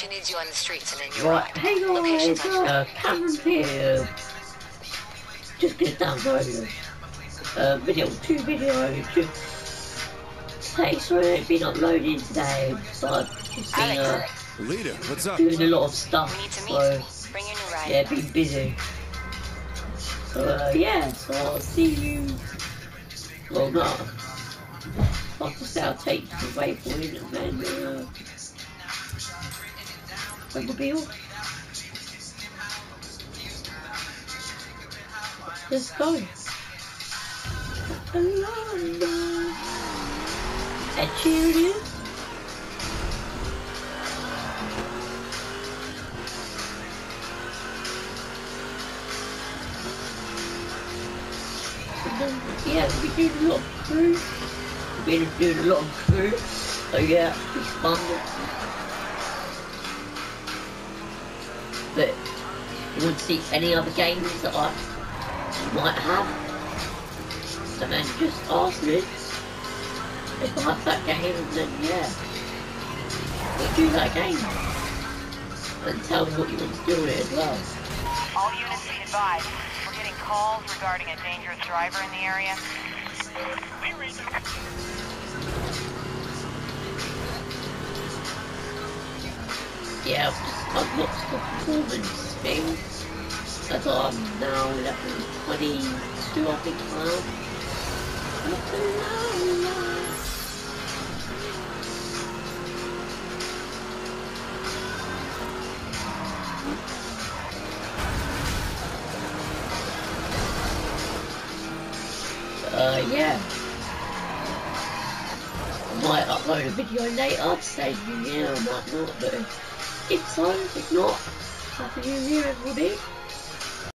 She needs you on the streets and in your Right, ride. hey Location's guys, on uh, Cameron here. Just gonna download a video, two videos. Just hey, sorry, it's been uploading today, but I've just been uh, Alex, Lita, what's up? doing a lot of stuff. we need to So. Bring your new ride. yeah, been busy. So uh, yeah, so I'll see you. Well, no. Like I say, I'll take you to the waypoint and then uh, on the bill. Let's go. London. Ed Sheeran. And then, yeah, we doing a lot of crew. Been doing a lot of crew. So yeah, it's fun. But you want to see any other games that I might have? And then just ask me if I have that game and then yeah. We do that game. And tell me what you want to do with it as well. All units be advised. We're getting calls regarding a dangerous driver in the area. Yeah, I've unlocked the performance thing. All I'm now level 22, I think am. Uh, yeah. I might upload a video later to say New Year, I might not, but if so, if not, Happy New Year everybody.